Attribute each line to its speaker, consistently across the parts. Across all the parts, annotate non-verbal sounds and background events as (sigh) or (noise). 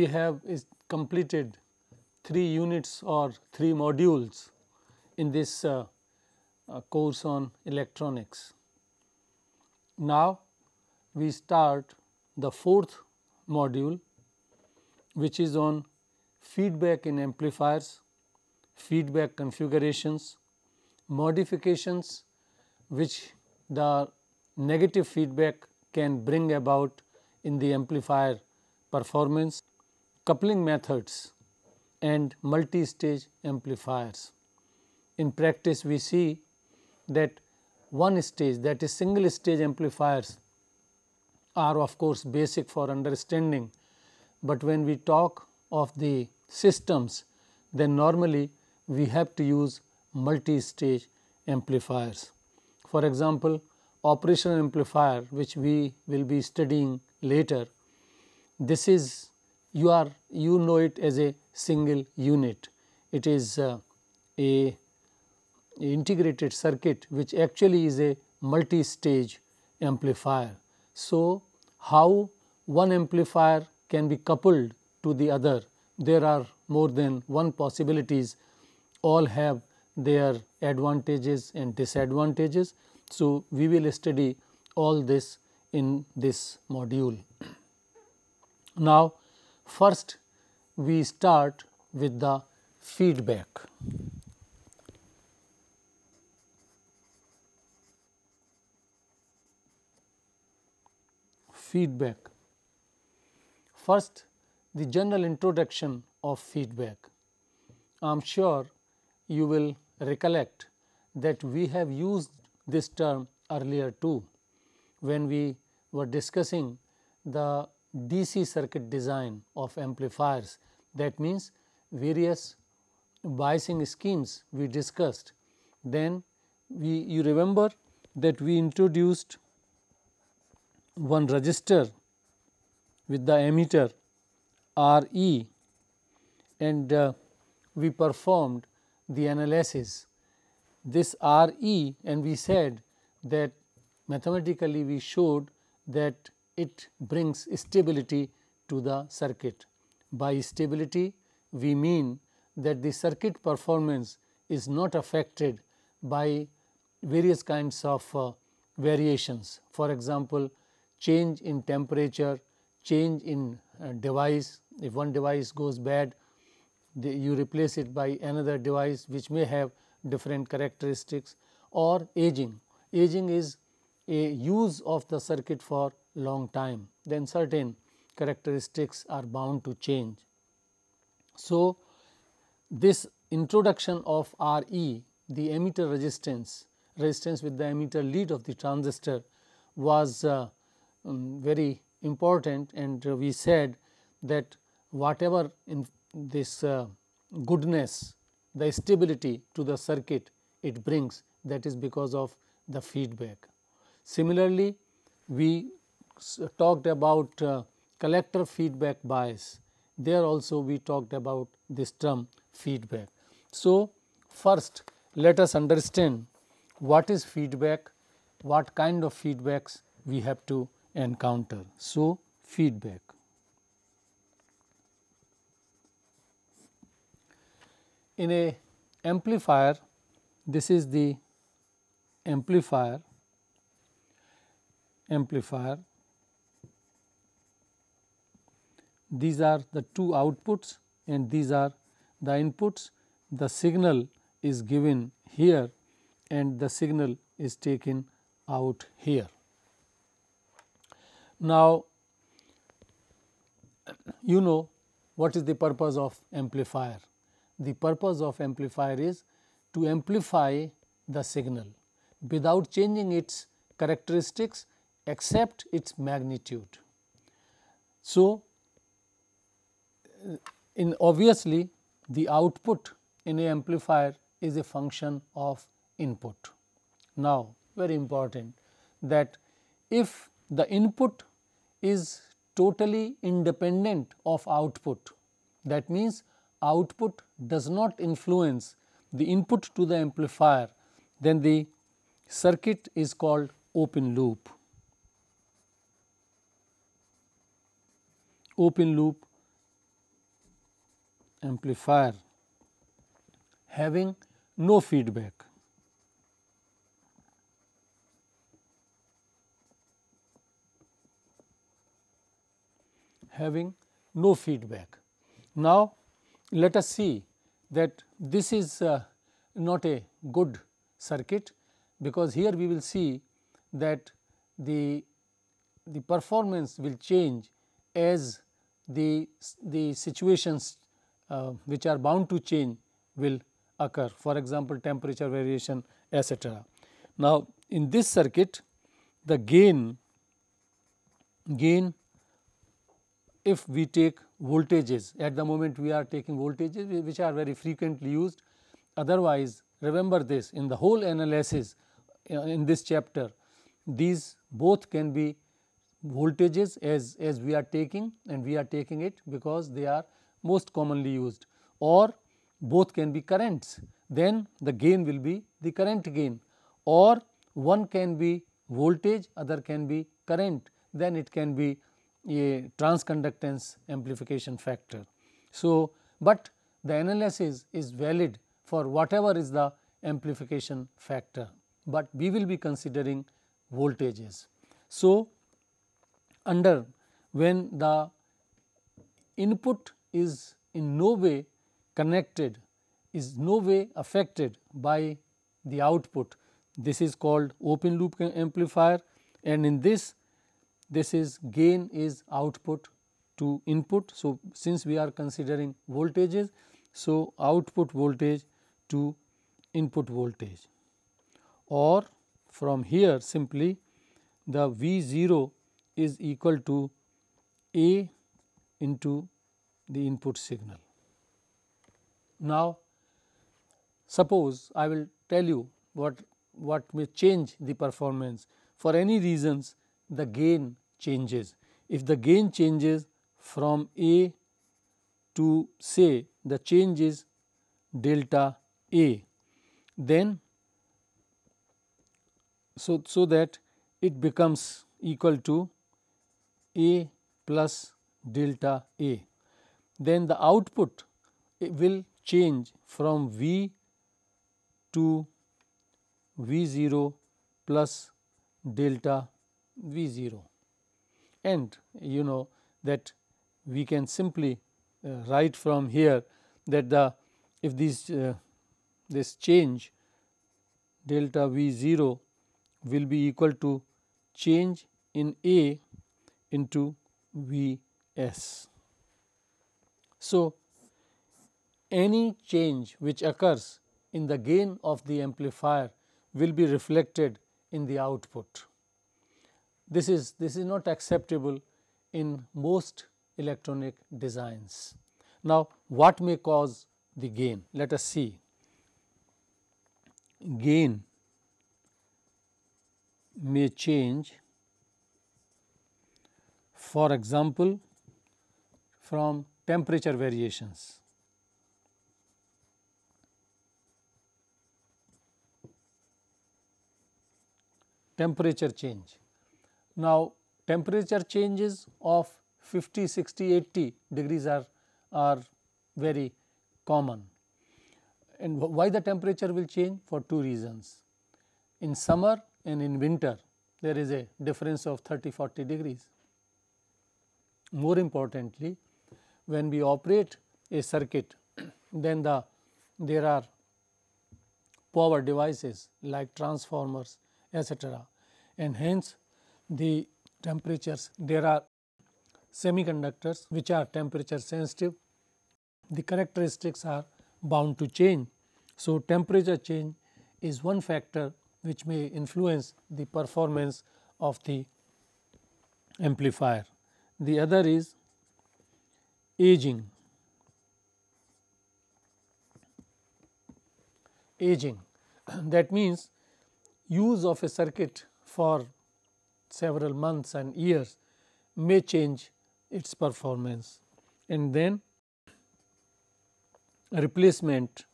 Speaker 1: we have is completed 3 units or 3 modules in this uh, uh, course on electronics. Now, we start the fourth module which is on feedback in amplifiers, feedback configurations, modifications which the negative feedback can bring about in the amplifier performance, coupling methods and multi-stage amplifiers. In practice we see that one stage that is single stage amplifiers are of course basic for understanding, but when we talk of the systems then normally we have to use multi-stage amplifiers. For example, operational amplifier which we will be studying later, this is you are you know it as a single unit. It is uh, a, integrated circuit which actually is a multi-stage amplifier. So, how one amplifier can be coupled to the other, there are more than one possibilities all have their advantages and disadvantages. So, we will study all this in this module. (clears throat) Now, first we start with the feedback. Feedback. First, the general introduction of feedback. I am sure you will recollect that we have used this term earlier too when we were discussing the DC circuit design of amplifiers that means various biasing schemes we discussed. Then we you remember that we introduced one resistor with the emitter R e and uh, we performed the analysis. This R e and we said that mathematically we showed that it brings stability to the circuit. By stability we mean that the circuit performance is not affected by various kinds of uh, variations. For example, change in temperature, change in uh, device, if one device goes bad, the, you replace it by another device which may have different characteristics or aging. Aging is a use of the circuit for long time, then certain characteristics are bound to change. So, this introduction of R e the emitter resistance resistance with the emitter lead of the transistor was uh, um, very important and uh, we said that whatever in this uh, goodness the stability to the circuit it brings that is because of the feedback. Similarly, we talked about uh, collector feedback bias there also we talked about this term feedback. So, first let us understand what is feedback, what kind of feedbacks we have to encounter. So, feedback. In a amplifier, this is the amplifier, amplifier these are the two outputs and these are the inputs. The signal is given here and the signal is taken out here. Now, you know what is the purpose of amplifier. The purpose of amplifier is to amplify the signal without changing its characteristics except its magnitude. So, uh, in obviously the output in a amplifier is a function of input. Now, very important that if the input is totally independent of output that means output does not influence the input to the amplifier then the circuit is called open loop. Open loop amplifier having no feedback. having no feedback. Now, let us see that this is uh, not a good circuit, because here we will see that the, the performance will change as the, the situations uh, which are bound to change will occur for example, temperature variation etc. Now, in this circuit the gain gain if we take voltages at the moment we are taking voltages which are very frequently used otherwise remember this in the whole analysis uh, in this chapter these both can be voltages as, as we are taking and we are taking it because they are most commonly used or both can be currents then the gain will be the current gain or one can be voltage other can be current then it can be a transconductance amplification factor. So, but the analysis is valid for whatever is the amplification factor, but we will be considering voltages. So, under when the input is in no way connected is no way affected by the output this is called open loop amplifier and in this this is gain is output to input. So, since we are considering voltages, so output voltage to input voltage or from here simply the V 0 is equal to A into the input signal. Now, suppose I will tell you what, what may change the performance for any reasons the gain changes. If the gain changes from A to say the change is delta A, then so, so that it becomes equal to A plus delta A. Then the output will change from V to V 0 plus delta V 0 and you know that we can simply uh, write from here that the if this uh, this change delta V 0 will be equal to change in A into V s. So, any change which occurs in the gain of the amplifier will be reflected in the output. This is, this is not acceptable in most electronic designs. Now, what may cause the gain? Let us see. Gain may change for example, from temperature variations. Temperature change now, temperature changes of 50, 60, 80 degrees are, are very common. And why the temperature will change? For two reasons. In summer and in winter, there is a difference of 30, 40 degrees. More importantly, when we operate a circuit, then the there are power devices like transformers, etc. And hence, the temperatures. There are semiconductors which are temperature sensitive. The characteristics are bound to change. So, temperature change is one factor which may influence the performance of the amplifier. The other is aging. Aging (clears throat) that means use of a circuit for several months and years may change its performance and then replacement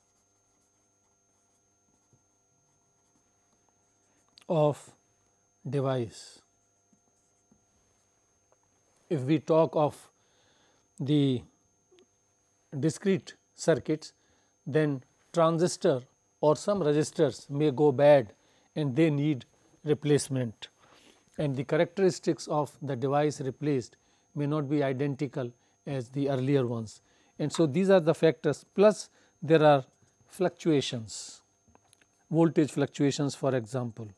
Speaker 1: of device. If we talk of the discrete circuits then transistor or some resistors may go bad and they need replacement and the characteristics of the device replaced may not be identical as the earlier ones. And so, these are the factors plus there are fluctuations, voltage fluctuations for example.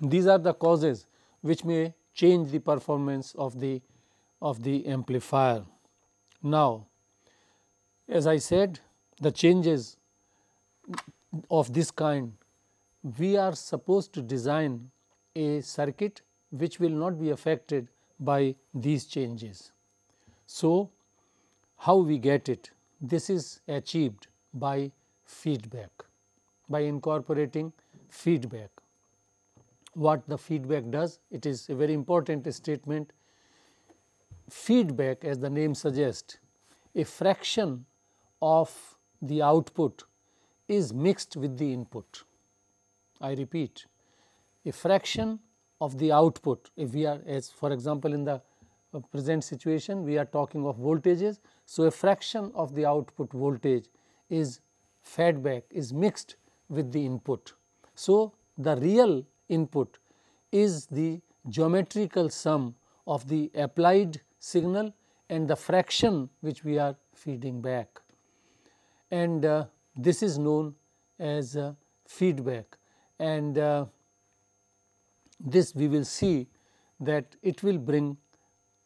Speaker 1: These are the causes which may change the performance of the of the amplifier. Now, as I said the changes of this kind we are supposed to design a circuit which will not be affected by these changes. So, how we get it? This is achieved by feedback, by incorporating feedback. What the feedback does? It is a very important statement. Feedback as the name suggests, a fraction of the output is mixed with the input. I repeat, a fraction of the output if we are as for example, in the uh, present situation we are talking of voltages. So, a fraction of the output voltage is fed back is mixed with the input. So, the real input is the geometrical sum of the applied signal and the fraction which we are feeding back and uh, this is known as uh, feedback and uh, this we will see that it will bring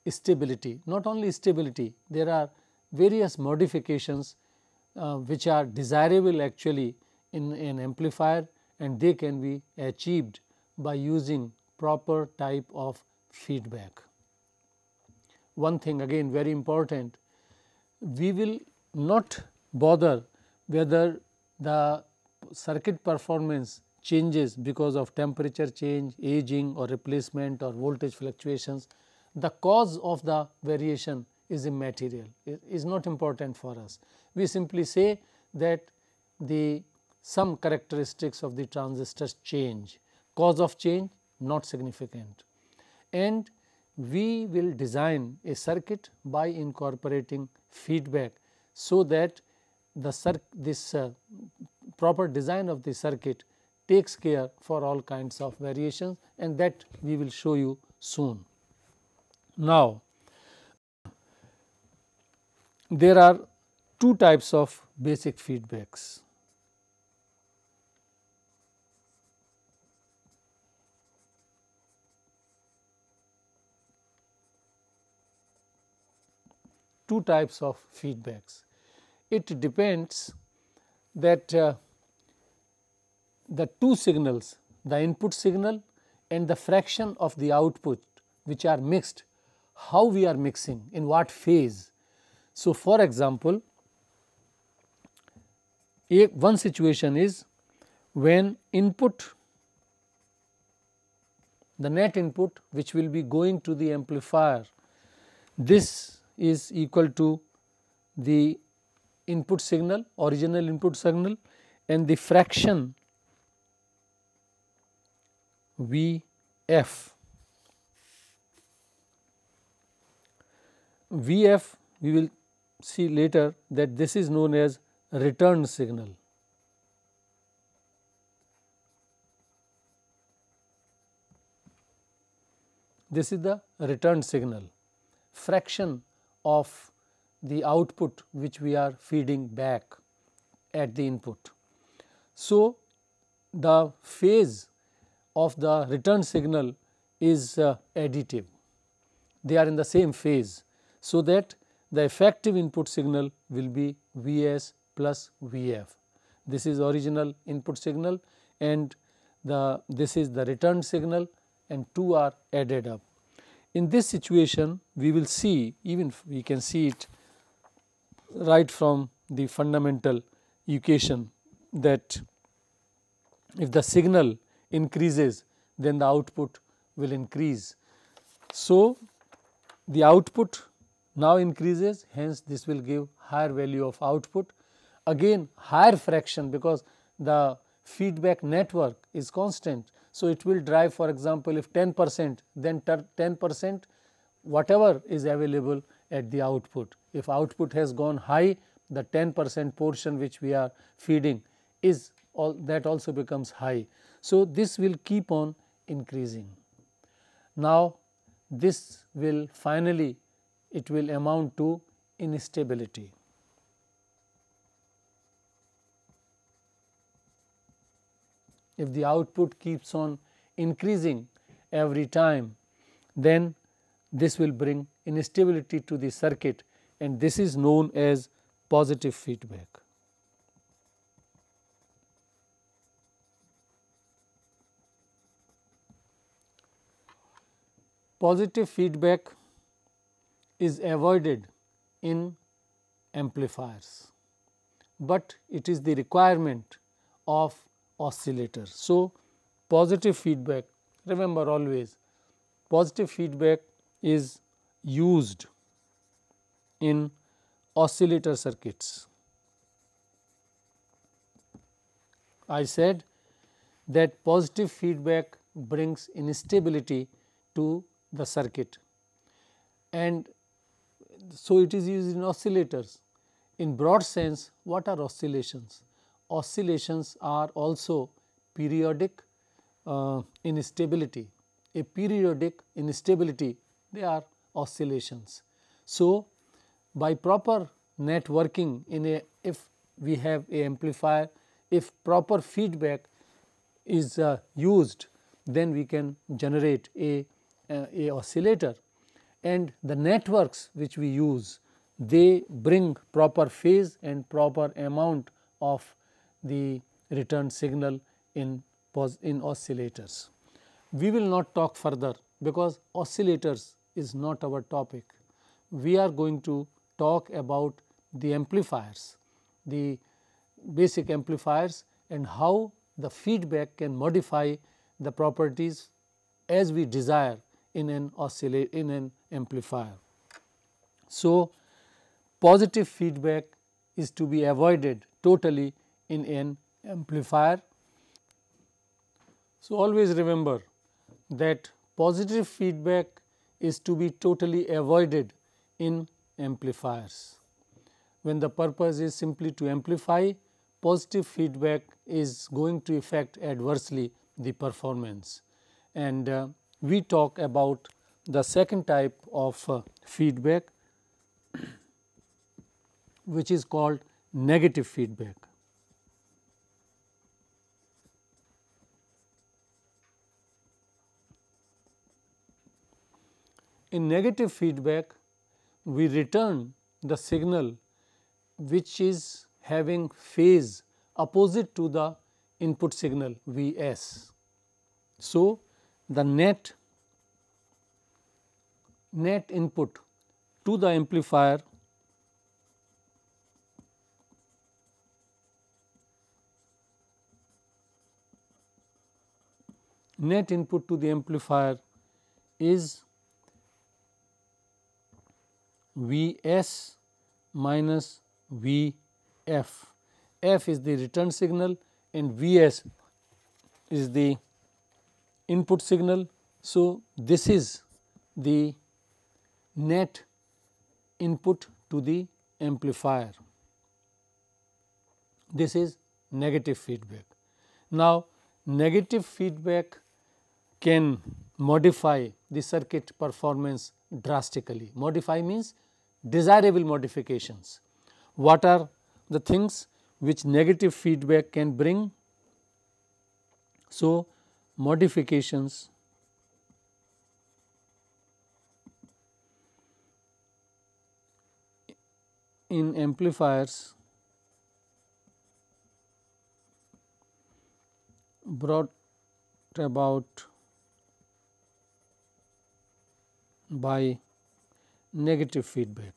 Speaker 1: stability. Not only stability, there are various modifications uh, which are desirable actually in an amplifier and they can be achieved by using proper type of feedback. One thing again very important, we will not bother whether the circuit performance changes because of temperature change, aging or replacement or voltage fluctuations, the cause of the variation is immaterial, it is not important for us. We simply say that the some characteristics of the transistors change, cause of change not significant. And we will design a circuit by incorporating feedback, so that the this uh, proper design of the circuit takes care for all kinds of variations and that we will show you soon. Now, there are two types of basic feedbacks. Two types of feedbacks. It depends that uh, the two signals the input signal and the fraction of the output which are mixed how we are mixing in what phase. So, for example, a, one situation is when input the net input which will be going to the amplifier this is equal to the input signal original input signal and the fraction V f. V f we will see later that this is known as return signal. This is the return signal fraction of the output which we are feeding back at the input. So, the phase of the return signal is uh, additive. They are in the same phase. So, that the effective input signal will be V s plus V f. This is original input signal and the this is the return signal and two are added up. In this situation we will see even we can see it right from the fundamental equation that if the signal increases then the output will increase. So, the output now increases hence this will give higher value of output again higher fraction because the feedback network is constant. So, it will drive for example, if 10 percent then 10 percent whatever is available at the output. If output has gone high the 10 percent portion which we are feeding is all that also becomes high. So, this will keep on increasing. Now, this will finally it will amount to instability. If the output keeps on increasing every time, then this will bring instability to the circuit and this is known as positive feedback. Positive feedback is avoided in amplifiers, but it is the requirement of oscillators. So, positive feedback remember always positive feedback is used in oscillator circuits. I said that positive feedback brings instability to the circuit and so it is used in oscillators. In broad sense what are oscillations? Oscillations are also periodic uh, instability. A periodic instability they are oscillations. So, by proper networking in a if we have a amplifier if proper feedback is uh, used then we can generate a, uh, a oscillator and the networks which we use they bring proper phase and proper amount of the return signal in in oscillators. We will not talk further because oscillators is not our topic. We are going to talk about the amplifiers, the basic amplifiers and how the feedback can modify the properties as we desire in an oscillator in an amplifier. So, positive feedback is to be avoided totally in an amplifier. So, always remember that positive feedback is to be totally avoided in amplifiers. When the purpose is simply to amplify, positive feedback is going to affect adversely the performance. And uh, we talk about the second type of uh, feedback (coughs) which is called negative feedback. In negative feedback, we return the signal which is having phase opposite to the input signal V s. So, the net net input to the amplifier net input to the amplifier is V s minus V f. f is the return signal and V s is the input signal. So, this is the net input to the amplifier. This is negative feedback. Now, negative feedback can modify the circuit performance drastically. Modify means desirable modifications. What are the things which negative feedback can bring? So, modifications in amplifiers brought about by negative feedback.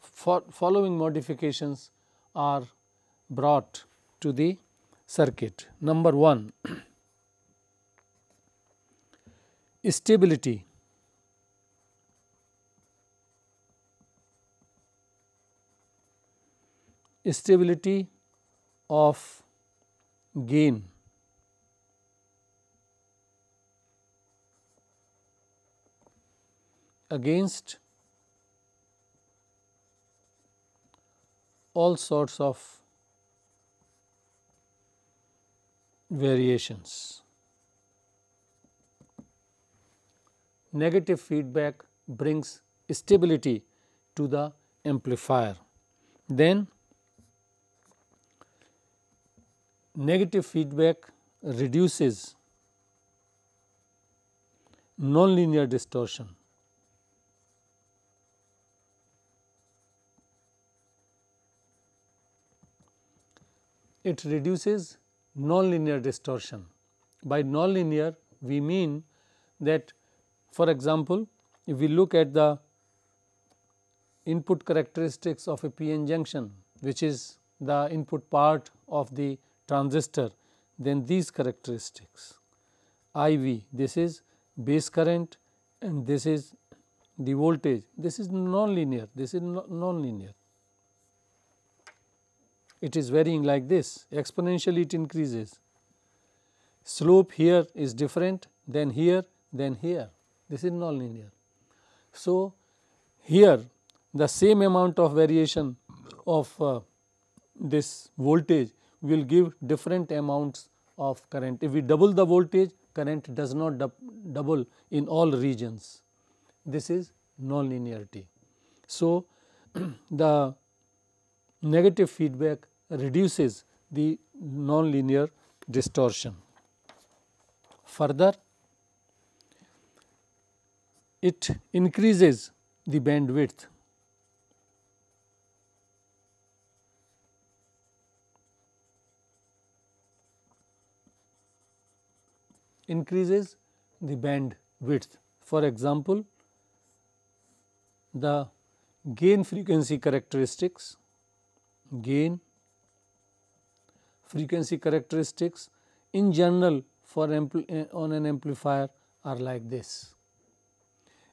Speaker 1: Following modifications are brought to the circuit. Number 1 (clears throat) stability stability of gain against all sorts of variations. Negative feedback brings stability to the amplifier. Then negative feedback reduces nonlinear distortion. It reduces nonlinear distortion. By nonlinear we mean that for example, if we look at the input characteristics of a PN junction which is the input part of the transistor then these characteristics. IV this is base current and this is the voltage. This is non-linear this is non-linear. It is varying like this exponentially it increases. Slope here is different than here than here. This is non-linear. So, here the same amount of variation of uh, this voltage will give different amounts of current. If we double the voltage current does not double in all regions this is non-linearity. So, (clears throat) the negative feedback reduces the non-linear distortion. Further, it increases the bandwidth. Increases the band width. For example, the gain frequency characteristics, gain frequency characteristics in general for eh, on an amplifier are like this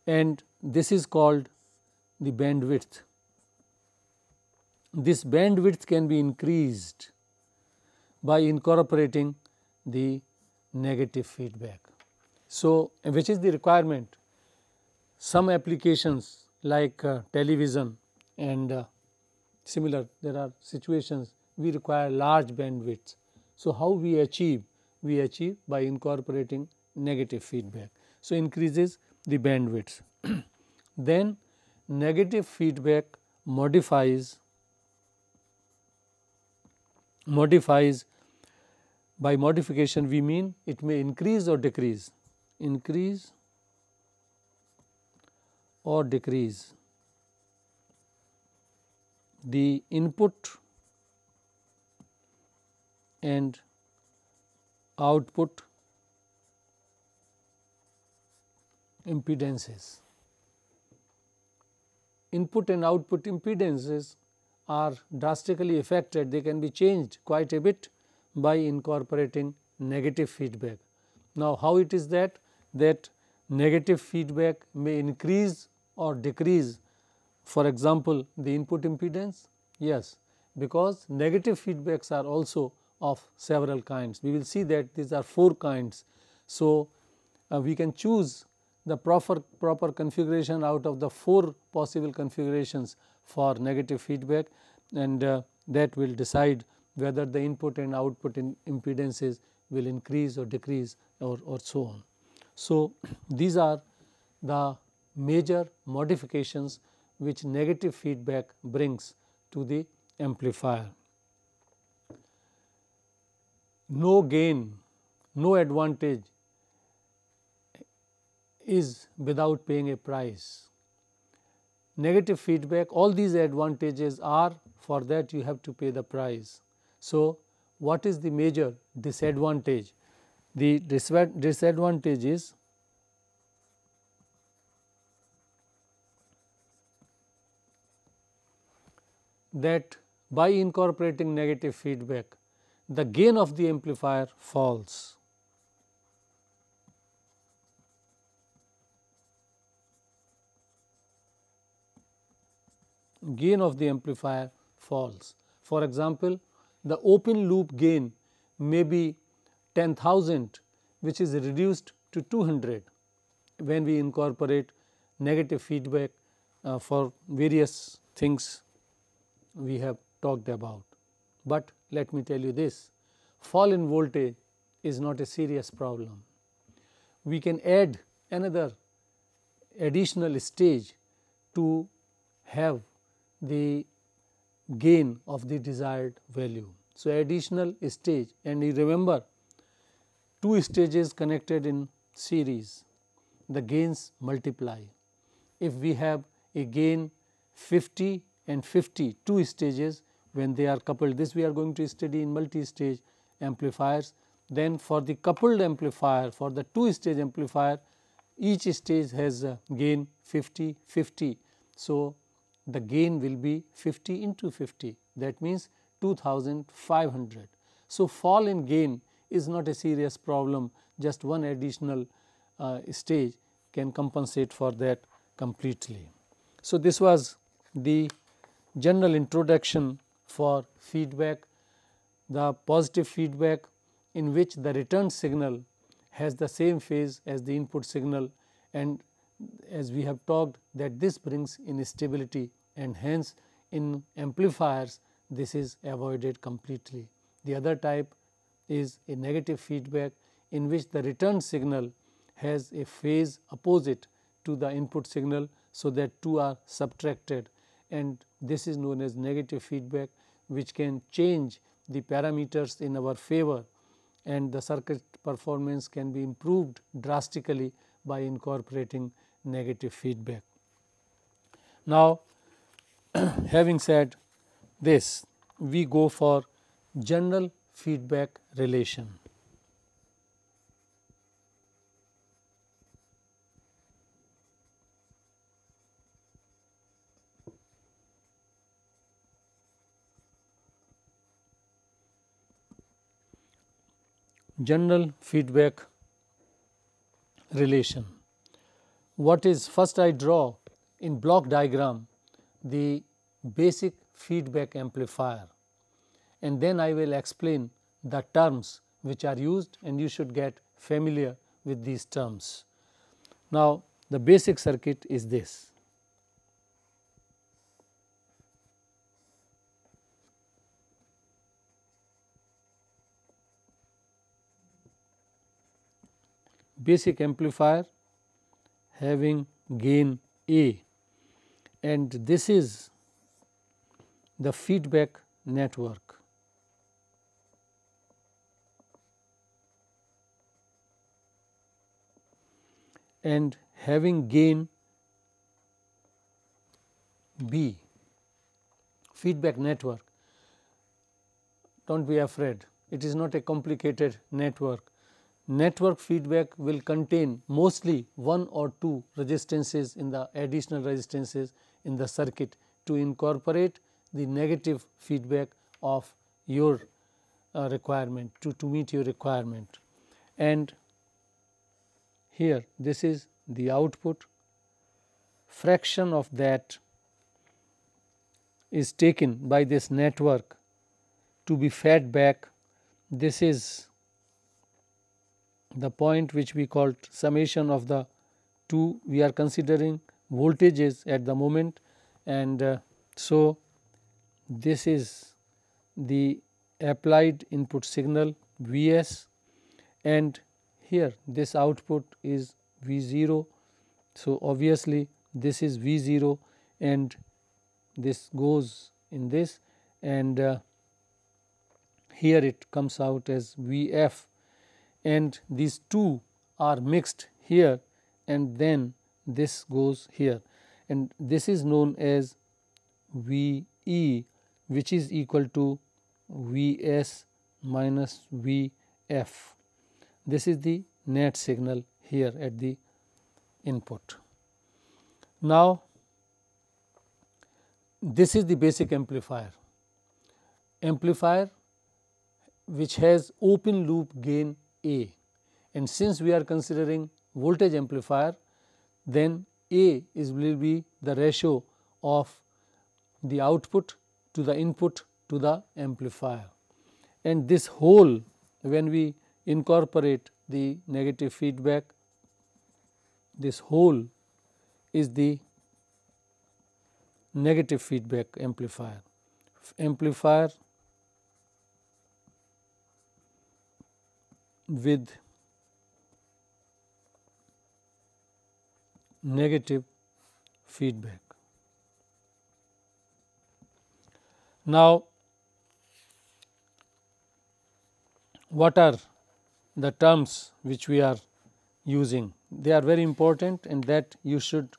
Speaker 1: and this is called the bandwidth. This bandwidth can be increased by incorporating the negative feedback. So, which is the requirement? Some applications like uh, television and uh, similar there are situations we require large bandwidths. So, how we achieve? We achieve by incorporating negative feedback. So, increases the bandwidth. (clears throat) then negative feedback modifies modifies by modification we mean it may increase or decrease. Increase or decrease. The input and output impedances. Input and output impedances are drastically affected, they can be changed quite a bit by incorporating negative feedback. Now, how it is that? That negative feedback may increase or decrease for example, the input impedance? Yes, because negative feedbacks are also of several kinds. We will see that these are 4 kinds. So, uh, we can choose the proper, proper configuration out of the 4 possible configurations for negative feedback and uh, that will decide whether the input and output in impedances will increase or decrease or, or so on. So, these are the major modifications which negative feedback brings to the amplifier no gain, no advantage is without paying a price. Negative feedback, all these advantages are for that you have to pay the price. So, what is the major disadvantage? The disadvantage is that by incorporating negative feedback, the gain of the amplifier falls. Gain of the amplifier falls. For example, the open loop gain may be 10,000 which is reduced to 200 when we incorporate negative feedback uh, for various things we have talked about. But let me tell you this fall in voltage is not a serious problem. We can add another additional stage to have the gain of the desired value. So, additional stage and you remember two stages connected in series the gains multiply. If we have a gain 50 and 50 two stages when they are coupled this we are going to study in multi stage amplifiers then for the coupled amplifier for the two stage amplifier each stage has a gain 50 50. So, the gain will be 50 into 50 that means 2500. So, fall in gain is not a serious problem just one additional uh, stage can compensate for that completely. So, this was the general introduction for feedback, the positive feedback in which the return signal has the same phase as the input signal and as we have talked that this brings instability and hence in amplifiers this is avoided completely. The other type is a negative feedback in which the return signal has a phase opposite to the input signal. So, that two are subtracted and this is known as negative feedback which can change the parameters in our favor and the circuit performance can be improved drastically by incorporating negative feedback. Now, (clears throat) having said this, we go for general feedback relation. general feedback relation. What is first I draw in block diagram the basic feedback amplifier and then I will explain the terms which are used and you should get familiar with these terms. Now, the basic circuit is this. basic amplifier having gain A and this is the feedback network. and having gain B feedback network do not be afraid it is not a complicated network network feedback will contain mostly one or two resistances in the additional resistances in the circuit to incorporate the negative feedback of your uh, requirement to, to meet your requirement. And here this is the output fraction of that is taken by this network to be fed back. This is the point which we call summation of the two we are considering voltages at the moment and uh, so this is the applied input signal V s and here this output is V 0. So, obviously, this is V 0 and this goes in this and uh, here it comes out as V f and these two are mixed here and then this goes here. And this is known as V e which is equal to V s minus V f. This is the net signal here at the input. Now, this is the basic amplifier, amplifier which has open loop gain a and since we are considering voltage amplifier then A is will be the ratio of the output to the input to the amplifier and this whole when we incorporate the negative feedback this whole is the negative feedback amplifier amplifier with negative feedback. Now, what are the terms which we are using? They are very important and that you should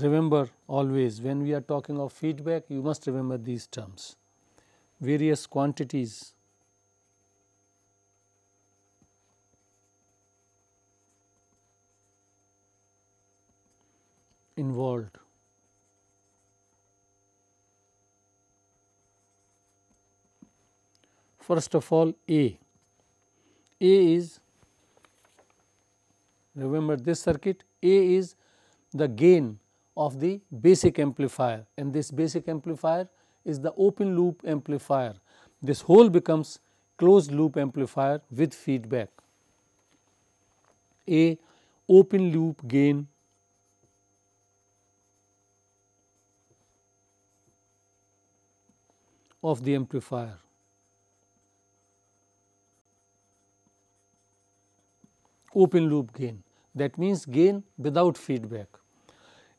Speaker 1: remember always when we are talking of feedback you must remember these terms various quantities involved. First of all A, A is remember this circuit A is the gain of the basic amplifier and this basic amplifier is the open loop amplifier. This whole becomes closed loop amplifier with feedback. A open loop gain of the amplifier. Open loop gain. That means gain without feedback.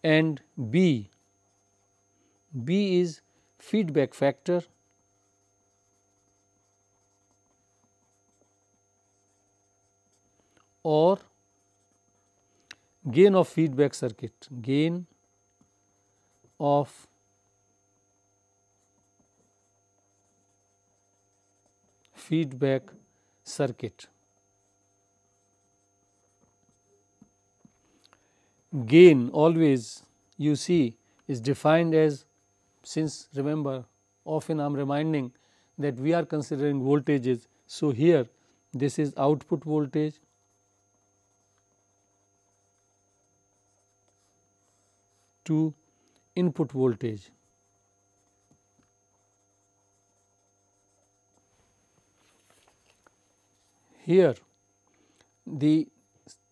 Speaker 1: And B, B is feedback factor. Or gain of feedback circuit, gain of feedback circuit. Gain always you see is defined as since remember often I am reminding that we are considering voltages. So, here this is output voltage to input voltage. Here the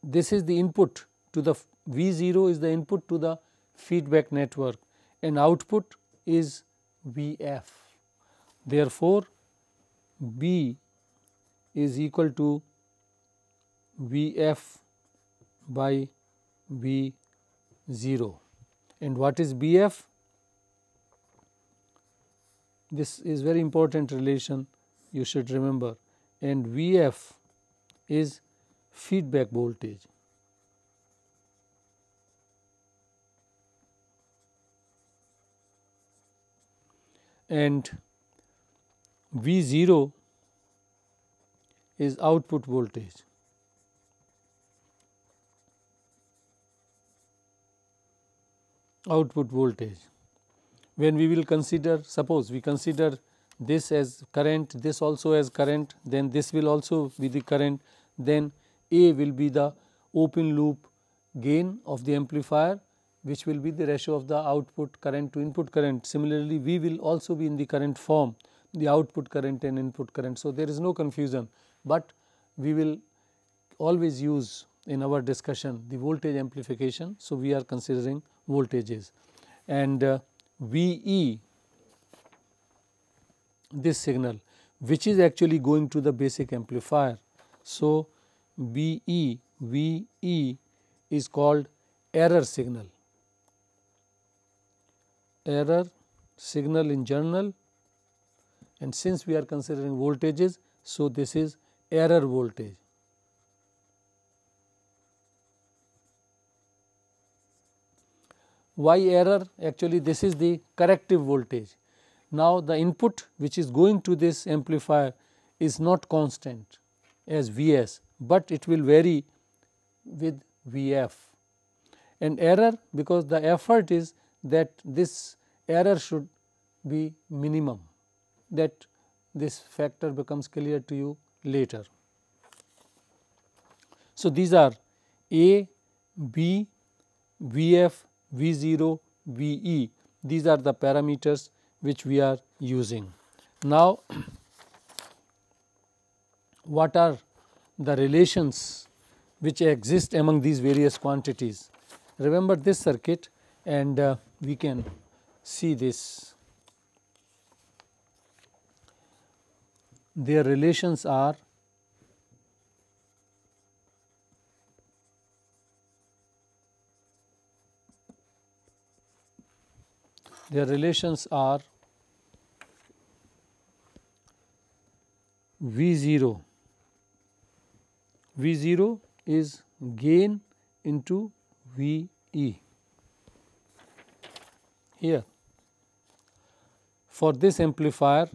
Speaker 1: this is the input to the V 0 is the input to the feedback network and output is V f. Therefore, B is equal to V f by V 0 and what is B f? This is very important relation you should remember and V f is feedback voltage. And V 0 is output voltage. output voltage. When we will consider suppose we consider this as current, this also as current, then this will also be the current, then A will be the open loop gain of the amplifier which will be the ratio of the output current to input current. Similarly, V will also be in the current form the output current and input current. So, there is no confusion, but we will always use in our discussion the voltage amplification. So, we are considering voltages and uh, V e this signal which is actually going to the basic amplifier. So, VE, B e V e is called error signal, error signal in journal and since we are considering voltages. So, this is error voltage. Why error? Actually, this is the corrective voltage now, the input which is going to this amplifier is not constant as V s, but it will vary with V f and error because the effort is that this error should be minimum that this factor becomes clear to you later. So, these are A, B, V f, V 0, V e these are the parameters which we are using. Now, (clears throat) what are the relations which exist among these various quantities? Remember this circuit and uh, we can see this. Their relations are their relations are V 0, V 0 is gain into V E. Here for this amplifier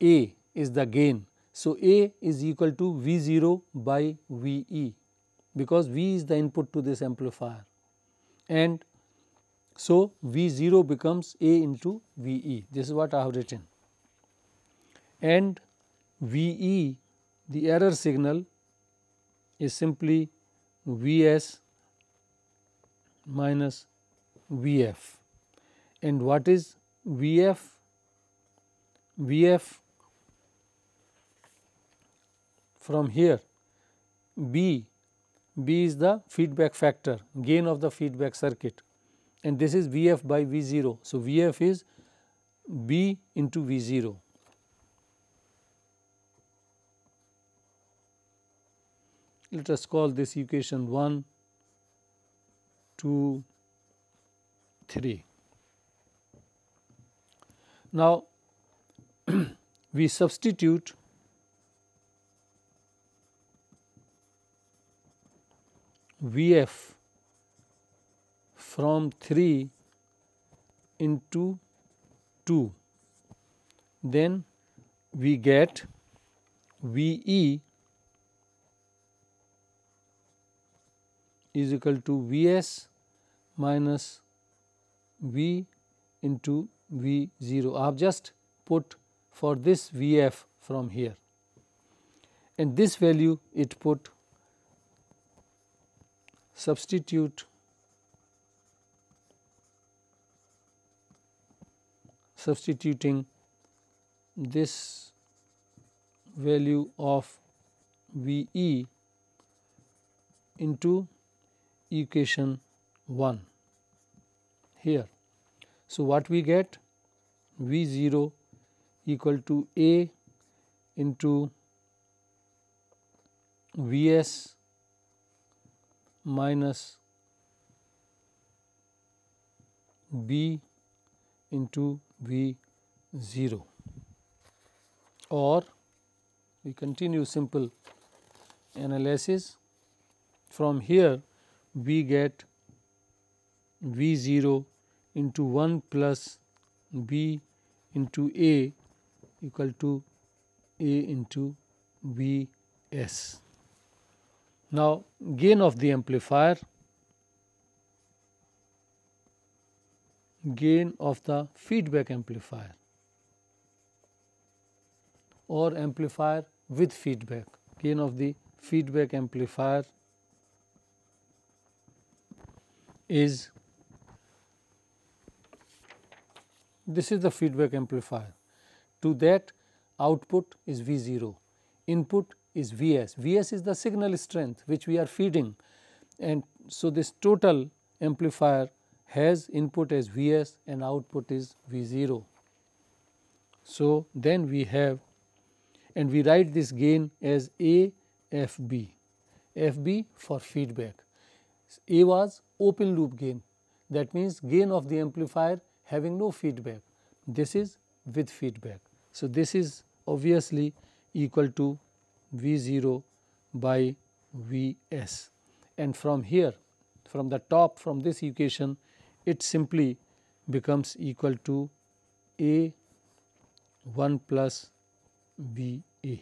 Speaker 1: A is the gain. So, A is equal to V 0 by V E because V is the input to this amplifier and so V 0 becomes A into V E this is what I have written and V E the error signal is simply V S minus V F and what is V F? V F from here B, B is the feedback factor gain of the feedback circuit and this is V f by V 0. So, V f is B into V 0. Let us call this equation 1, 2, 3. Now, (clears throat) we substitute V f from 3 into 2, then we get V e is equal to V s minus V into V 0. I have just put for this V f from here and this value it put substitute substituting this value of V e into equation 1 here. So, what we get V 0 equal to A into V s minus B into V 0 or we continue simple analysis. From here we get V 0 into 1 plus B into A equal to A into V s. Now, gain of the amplifier gain of the feedback amplifier or amplifier with feedback gain of the feedback amplifier is this is the feedback amplifier. To that output is V 0, input is V s, V s is the signal strength which we are feeding and so this total amplifier has input as V s and output is V 0. So, then we have and we write this gain as A f b, f b for feedback. A was open loop gain that means gain of the amplifier having no feedback this is with feedback. So, this is obviously equal to V 0 by V s and from here from the top from this equation it simply becomes equal to A 1 plus B A.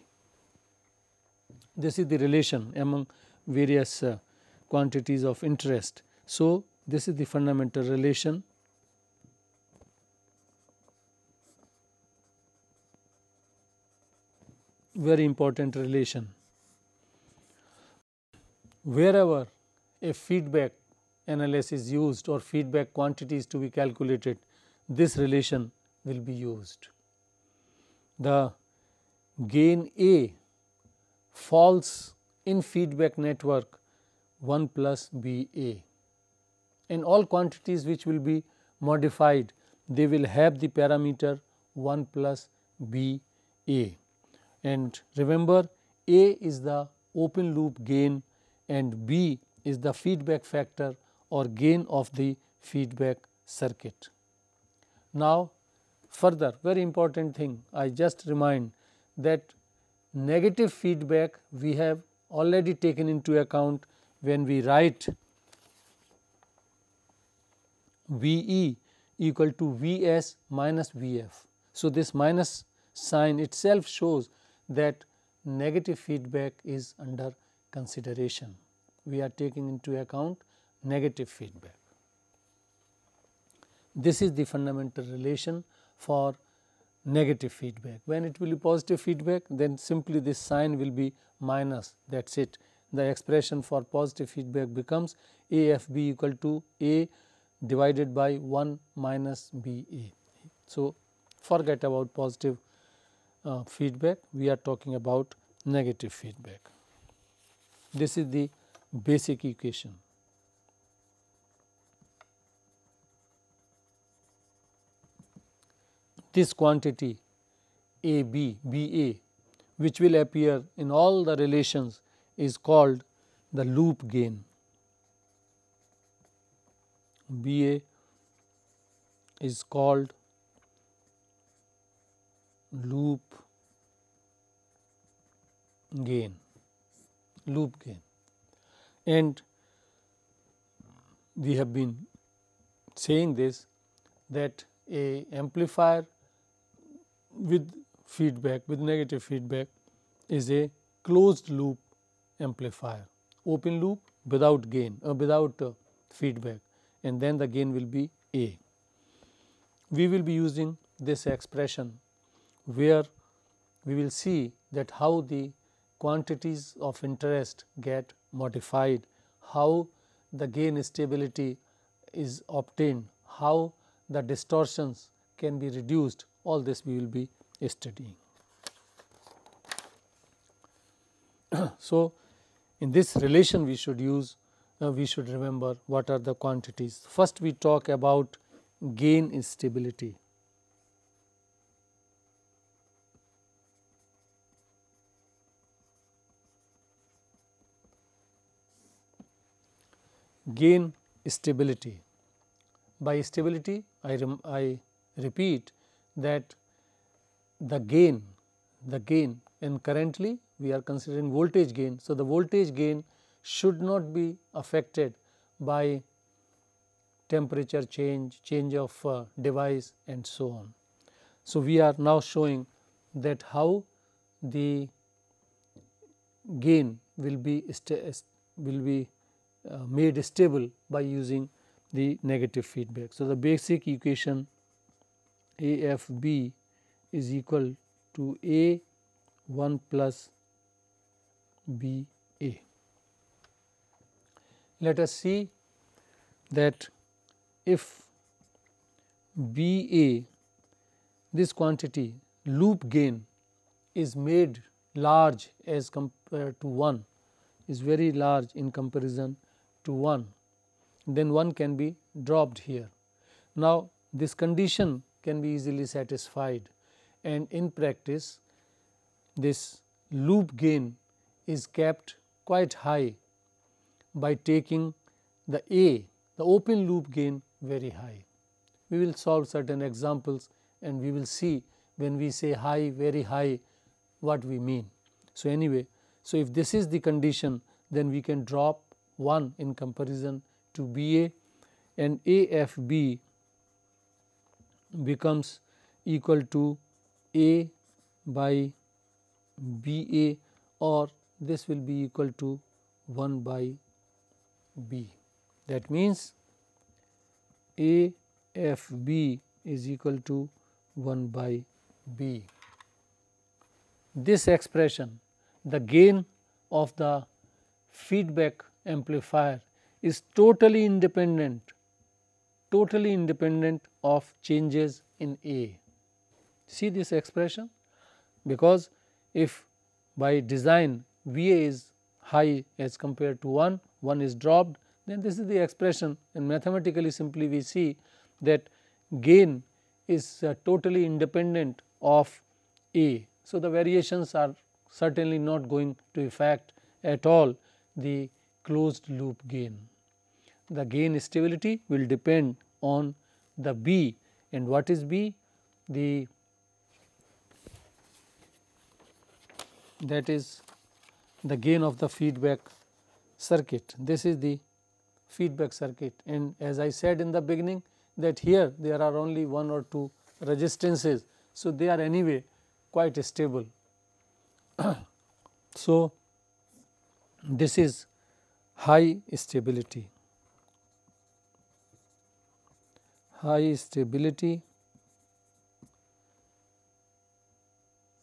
Speaker 1: This is the relation among various uh, quantities of interest. So, this is the fundamental relation very important relation. Wherever a feedback analysis is used or feedback quantities to be calculated, this relation will be used. the gain A falls in feedback network 1 plus B A and all quantities which will be modified they will have the parameter 1 plus B A and remember A is the open loop gain and B is the feedback factor or gain of the feedback circuit. Now further very important thing I just remind that negative feedback we have already taken into account when we write V e equal to V s minus V f. So, this minus sign itself shows that negative feedback is under consideration. We are taking into account negative feedback. This is the fundamental relation for negative feedback. When it will be positive feedback then simply this sign will be minus that is it. The expression for positive feedback becomes A f b equal to A divided by 1 minus B A. So, forget about positive uh, feedback we are talking about negative feedback. This is the basic equation. this quantity A B B A which will appear in all the relations is called the loop gain. B A is called loop gain loop gain. And we have been saying this that a amplifier with feedback with negative feedback is a closed loop amplifier. Open loop without gain uh, without uh, feedback. And then the gain will be A. We will be using this expression where we will see that how the quantities of interest get modified, how the gain stability is obtained, how the distortions can be reduced all this we will be studying. (clears throat) so, in this relation we should use uh, we should remember what are the quantities. First we talk about gain stability. Gain stability. By stability I, I repeat that the gain the gain and currently we are considering voltage gain. So, the voltage gain should not be affected by temperature change, change of uh, device and so on. So, we are now showing that how the gain will be will be Uh, made stable by using the negative feedback. So, the basic equation a f b is equal to A 1 plus B A. Let us see that if B A this quantity loop gain is made large as compared to 1 is very large in comparison to 1 then 1 can be dropped here. Now, this condition can be easily satisfied and in practice this loop gain is kept quite high by taking the A the open loop gain very high. We will solve certain examples and we will see when we say high very high what we mean. So, anyway, so if this is the condition then we can drop 1 in comparison to B A and A F B becomes equal to A by B A or this will be equal to 1 by B. That means, A F B is equal to 1 by B. This expression the gain of the feedback amplifier is totally independent totally independent of changes in A. See this expression? because if by design V a is high as compared to 1, 1 is dropped then this is the expression and mathematically simply we see that gain is uh, totally independent of A. So, the variations are certainly not going to affect at all the closed loop gain. The gain stability will depend on the B and what is B? The that is the gain of the feedback circuit. This is the feedback circuit and as I said in the beginning that here there are only one or two resistances. So, they are anyway quite stable. (coughs) so, this is high stability, high stability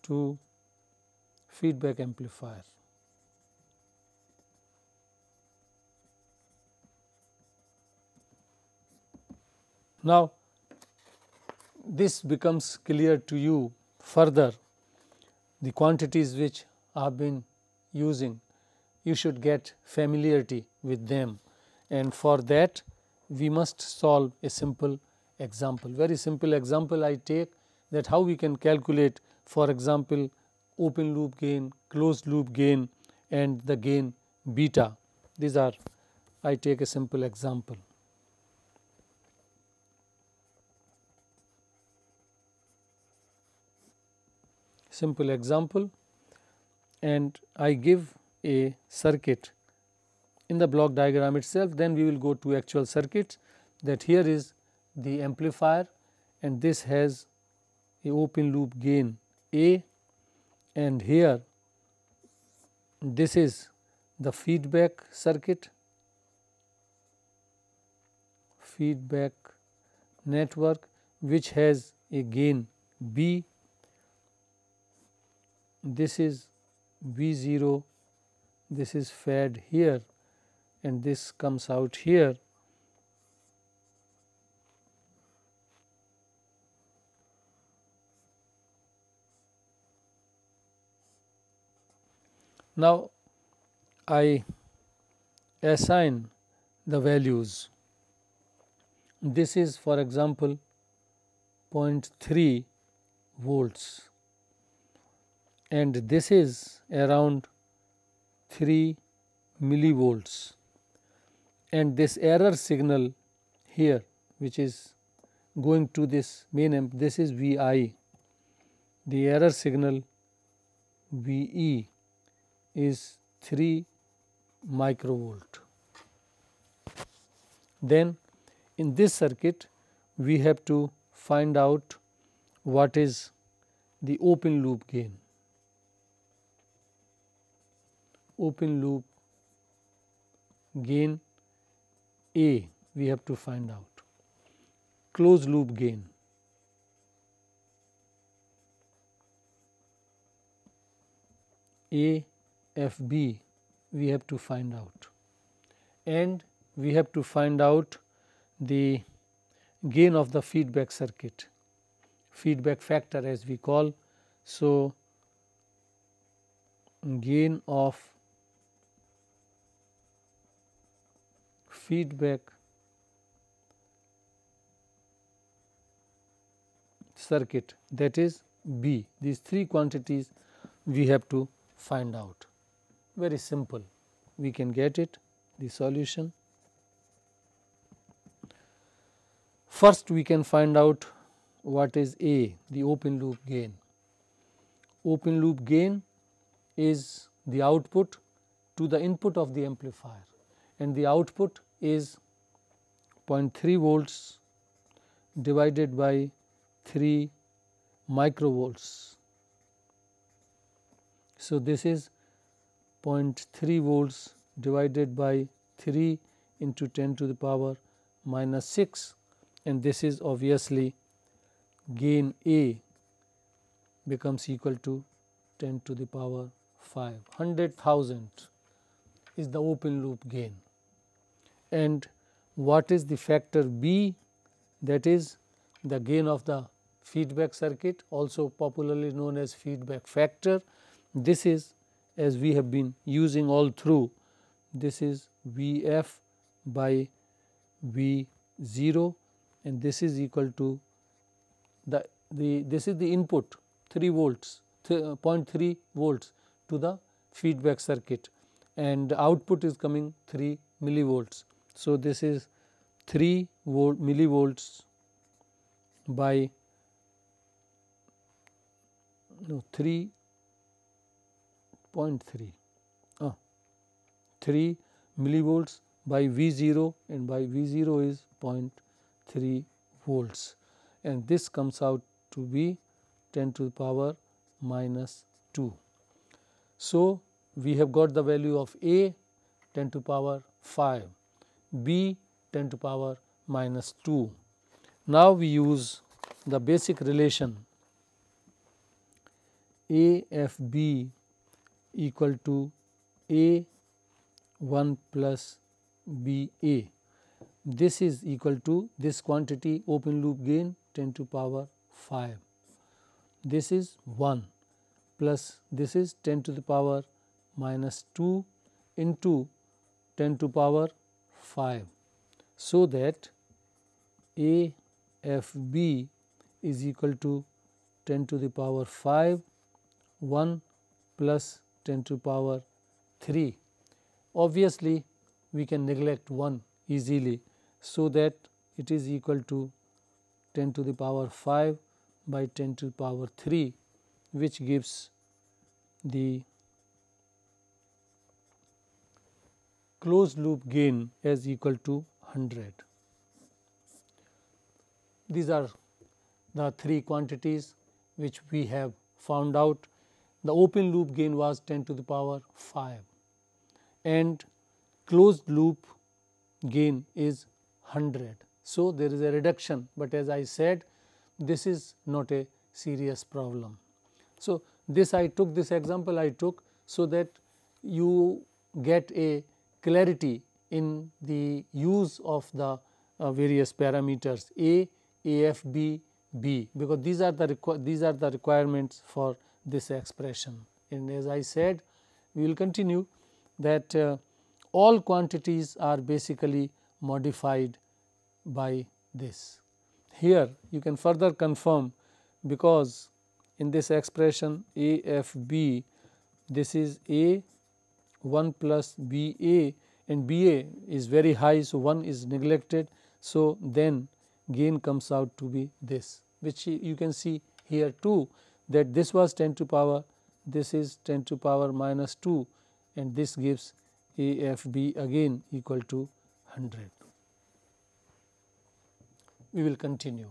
Speaker 1: to feedback amplifier. Now, this becomes clear to you further the quantities which I have been using you should get familiarity with them and for that we must solve a simple example. Very simple example I take that how we can calculate for example, open loop gain, closed loop gain and the gain beta. These are I take a simple example. simple example and I give a circuit. In the block diagram itself then we will go to actual circuits. That here is the amplifier and this has a open loop gain A. And here this is the feedback circuit. Feedback network which has a gain B. This is V 0 this is fed here and this comes out here Now, I assign the values. This is for example, 0.3 volts and this is around 3 millivolts and this error signal here which is going to this main amp this is V i the error signal V e is 3 microvolt. Then in this circuit we have to find out what is the open loop gain. Open loop gain A we have to find out. Closed loop gain. A F B we have to find out. And we have to find out the gain of the feedback circuit. Feedback factor as we call. So, gain of feedback circuit that is B. These three quantities we have to find out. Very simple, we can get it the solution. First we can find out what is A the open loop gain. Open loop gain is the output to the input of the amplifier and the output is 0.3 volts divided by 3 microvolts. So, this is 0.3 volts divided by 3 into 10 to the power minus 6 and this is obviously gain A becomes equal to 10 to the power 5 100,000 is the open loop gain and what is the factor B that is the gain of the feedback circuit also popularly known as feedback factor. This is as we have been using all through this is V f by V 0 and this is equal to the, the this is the input 3 volts th 0.3 volts to the feedback circuit and output is coming 3 millivolts. So, this is 3 volt millivolts by no 3.3 uh, 3 millivolts by V 0 and by V 0 is 0.3 volts. And this comes out to be 10 to the power minus 2. So, we have got the value of A 10 to the power 5, B 10 to power minus 2. Now, we use the basic relation A f b equal to A 1 plus B A. This is equal to this quantity open loop gain 10 to power 5. This is 1 plus this is 10 to the power minus 2 into 10 to power 5. So, that A f b is equal to 10 to the power 5 1 plus 10 to the power 3. Obviously, we can neglect 1 easily. So, that it is equal to 10 to the power 5 by 10 to the power 3 which gives the closed loop gain as equal to 100. These are the three quantities which we have found out. The open loop gain was 10 to the power 5 and closed loop gain is 100. So, there is a reduction, but as I said this is not a serious problem. So, this I took this example I took so that you get a clarity in the use of the uh, various parameters A, AFB, B because these are the these are the requirements for this expression and as I said we will continue that uh, all quantities are basically modified by this. Here you can further confirm because in this expression A f b this is A 1 plus B A and B A is very high. So, 1 is neglected. So, then gain comes out to be this which you can see here too that this was 10 to power this is 10 to power minus 2 and this gives AFB again equal to 100. We will continue.